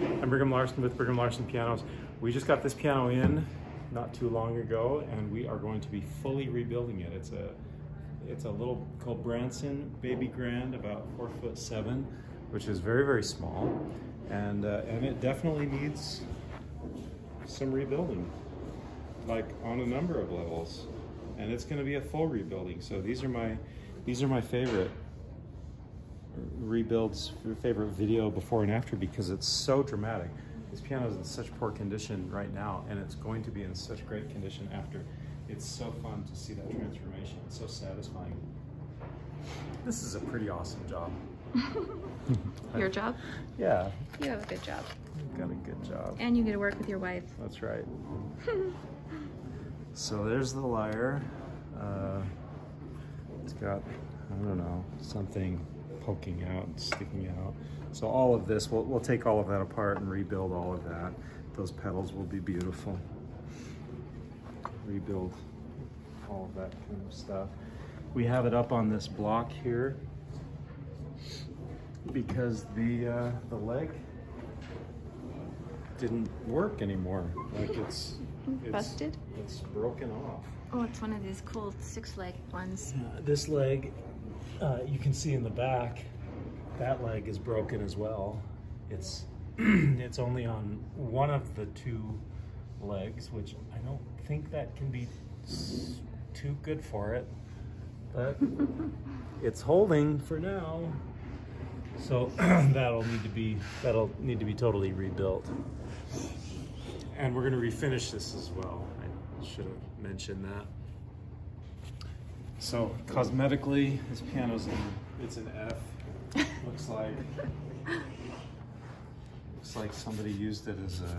I'm Brigham Larson with Brigham Larson Pianos. We just got this piano in not too long ago and we are going to be fully rebuilding it. It's a it's a little Gulbransen Baby Grand, about four foot seven, which is very, very small. And, uh, and it definitely needs some rebuilding, like on a number of levels. And it's gonna be a full rebuilding. So these are my, these are my favorite rebuilds, your favorite video before and after because it's so dramatic. This piano is in such poor condition right now and it's going to be in such great condition after. It's so fun to see that transformation. It's so satisfying. This is a pretty awesome job. your job? Yeah. You have a good job. You've got a good job. And you get to work with your wife. That's right. so there's the lyre. Uh, it's got, I don't know, something poking out and sticking out. So all of this, we'll, we'll take all of that apart and rebuild all of that. Those pedals will be beautiful. Rebuild all of that kind of stuff. We have it up on this block here because the uh, the leg didn't work anymore. Like it's, it's busted. It's broken off. Oh, it's one of these cool six-leg ones. Yeah, this leg, uh, you can see in the back, that leg is broken as well. It's it's only on one of the two legs, which I don't think that can be too good for it, but it's holding for now. So that'll need to be that'll need to be totally rebuilt. And we're gonna refinish this as well. I should have mentioned that. So cosmetically, this piano's in it's an F. looks like looks like somebody used it as a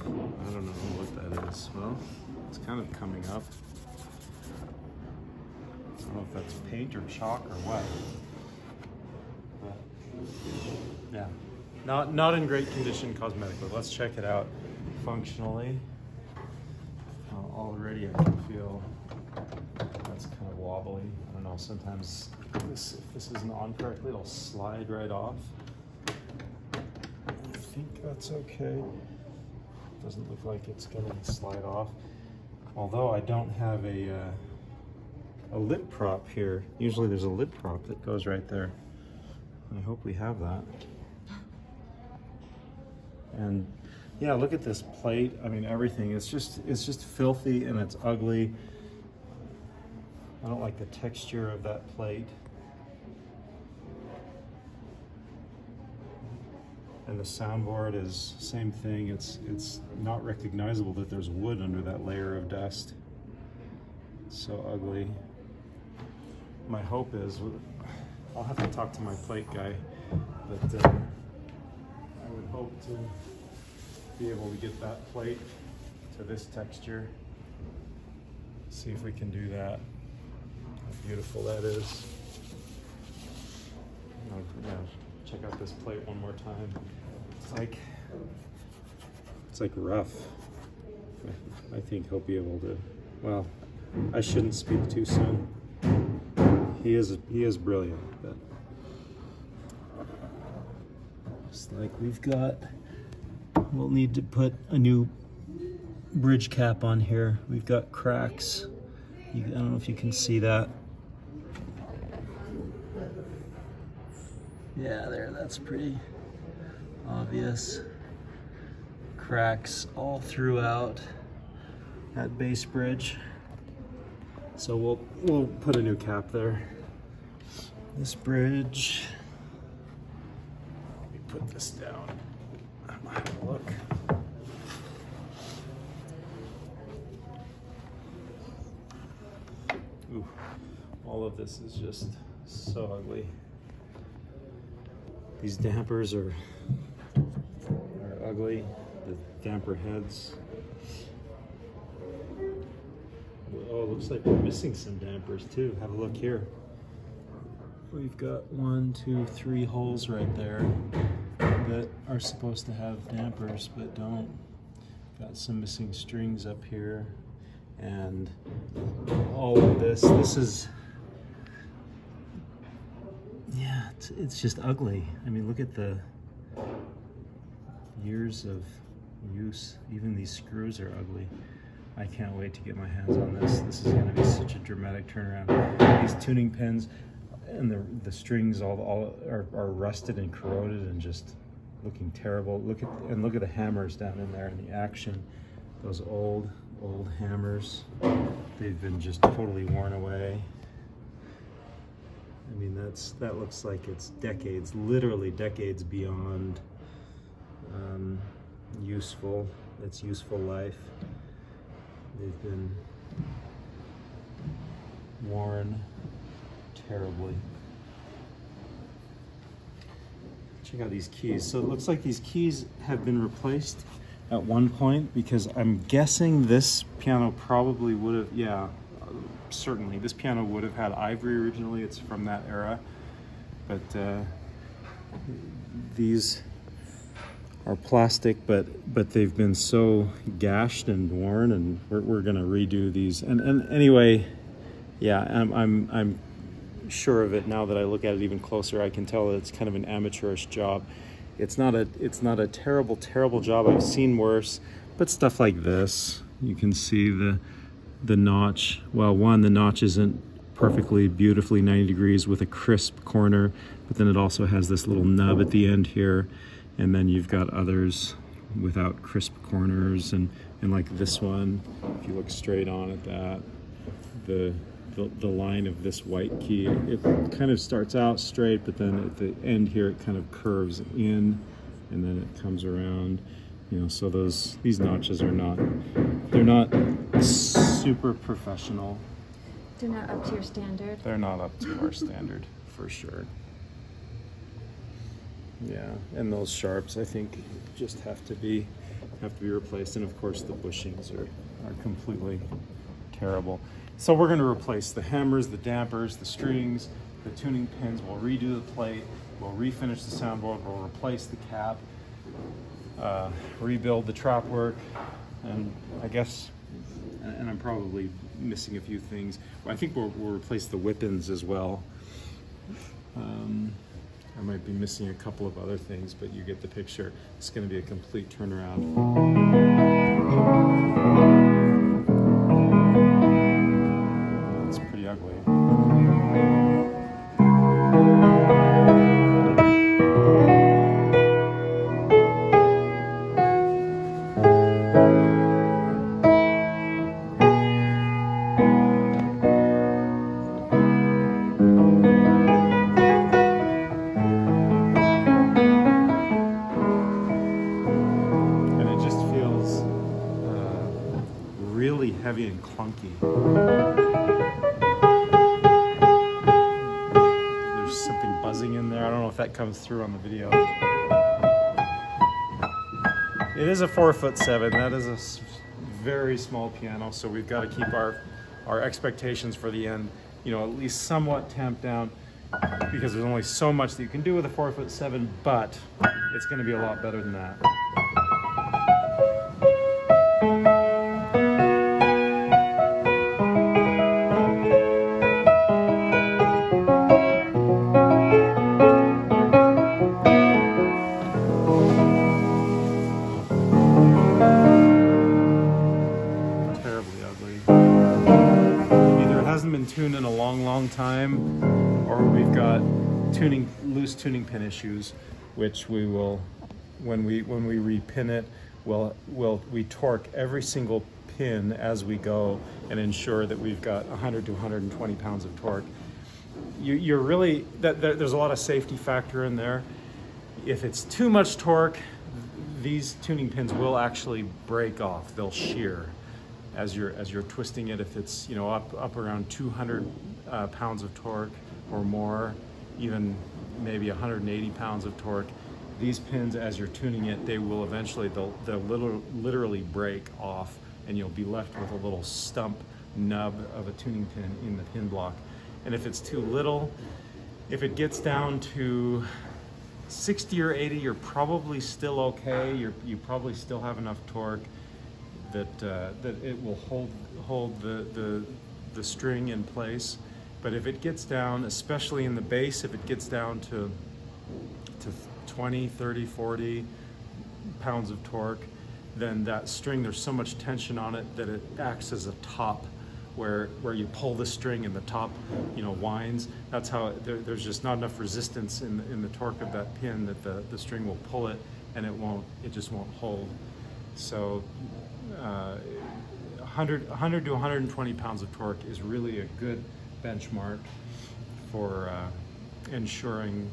I don't know what that is. Well, it's kind of coming up. I don't know if that's paint or chalk or what. Yeah, not not in great condition cosmetically. Let's check it out functionally. Uh, already I can feel that's kind of wobbly. I don't know, sometimes this, if this isn't on correctly, it'll slide right off. I think that's okay. Doesn't look like it's gonna slide off. Although I don't have a, uh, a lid prop here. Usually there's a lid prop that goes right there. I hope we have that. And yeah, look at this plate. I mean, everything. It's just it's just filthy and it's ugly. I don't like the texture of that plate. And the soundboard is same thing. It's it's not recognizable that there's wood under that layer of dust. It's so ugly. My hope is I'll have to talk to my plate guy, but uh, I would hope to be able to get that plate to this texture. See if we can do that. How beautiful that is. yeah, check out this plate one more time. It's like, it's like rough. I think he'll be able to, well, I shouldn't speak too soon. He is, he is brilliant, but looks like we've got, we'll need to put a new bridge cap on here. We've got cracks. You, I don't know if you can see that. Yeah, there, that's pretty obvious. Cracks all throughout that bass bridge. So we'll, we'll put a new cap there. This bridge, let me put this down. I might have a look. Ooh, all of this is just so ugly. These dampers are, are ugly. The damper heads. Oh, looks like we're missing some dampers too. Have a look here. We've got one, two, three holes right there that are supposed to have dampers but don't. Got some missing strings up here and all of this. This is, yeah, it's, just ugly. I mean, look at the, years of use. Even these screws are ugly. I can't wait to get my hands on this. This is gonna be such a dramatic turnaround. These tuning pins and the, the strings all, all are, are rusted and corroded and just looking terrible. Look at and look at the hammers down in there and the action. Those old old hammers. They've been just totally worn away. I mean that's that looks like it's decades, literally decades beyond um, useful. Its useful life. They've been worn terribly. Check out these keys. So it looks like these keys have been replaced at one point because I'm guessing this piano probably would have, yeah, certainly. This piano would have had ivory originally. It's from that era. But uh, these are plastic, but but they've been so gashed and worn, and we're, we're gonna redo these. And and anyway, yeah, I'm I'm I'm sure of it now that I look at it even closer. I can tell that it's kind of an amateurish job. It's not a it's not a terrible terrible job. I've seen worse, but stuff like this, you can see the the notch. Well, one the notch isn't perfectly beautifully 90 degrees with a crisp corner, but then it also has this little nub at the end here, and then you've got others without crisp corners and and like this one, if you look straight on at that, the the, the line of this white key. It kind of starts out straight, but then at the end here, it kind of curves in and then it comes around. You know, so those, these notches are not, they're not super professional. They're not up to your standard. They're not up to our standard, for sure. Yeah, and those sharps, I think, just have to be have to be replaced. And of course, the bushings are, are completely terrible. So we're going to replace the hammers, the dampers, the strings, the tuning pins. We'll redo the plate. We'll refinish the soundboard. We'll replace the cap, uh, rebuild the trap work, and I guess, and I'm probably missing a few things. I think we'll, we'll replace the wippens as well. Um, I might be missing a couple of other things, but you get the picture. It's going to be a complete turnaround. Comes through on the video. It is a four foot seven. That is a very small piano, so we've got to keep our our expectations for the end, you know, at least somewhat tamped down because there's only so much that you can do with a four foot seven, but it's going to be a lot better than that. Got tuning loose tuning pin issues, which we will, when we when we repin it, we'll, we'll we torque every single pin as we go and ensure that we've got 100 to 120 pounds of torque. You, you're really that, that there's a lot of safety factor in there. If it's too much torque, these tuning pins will actually break off. They'll shear as you're as you're twisting it if it's you know up up around 200 uh, pounds of torque or more even maybe 180 pounds of torque these pins as you're tuning it they will eventually they'll they'll literally, literally break off and you'll be left with a little stump nub of a tuning pin in the pin block and if it's too little if it gets down to 60 or 80 you're probably still okay you're, you probably still have enough torque that uh, that it will hold hold the, the the string in place. But if it gets down, especially in the bass, if it gets down to to 20, 30, 40, pounds of torque, then that string, there's so much tension on it that it acts as a top where, where you pull the string and the top, you know, winds. That's how, it, there, there's just not enough resistance in, in the torque of that pin that the, the string will pull it and it won't, it just won't hold. So, uh, 100, 100 to 120 pounds of torque is really a good benchmark for uh, ensuring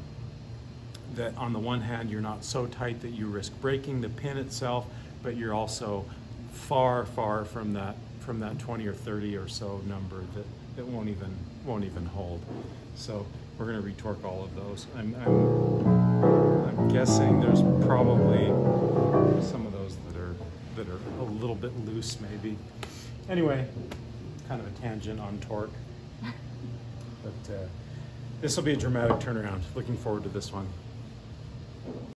that on the one hand you're not so tight that you risk breaking the pin itself, but you're also far, far from that from that 20 or 30 or so number that, that won't even won't even hold. So we're going to retorque all of those. I'm, I'm, I'm guessing there's probably some of those that are that are a little bit loose maybe. Anyway, kind of a tangent on torque. But uh, this will be a dramatic turnaround. Looking forward to this one.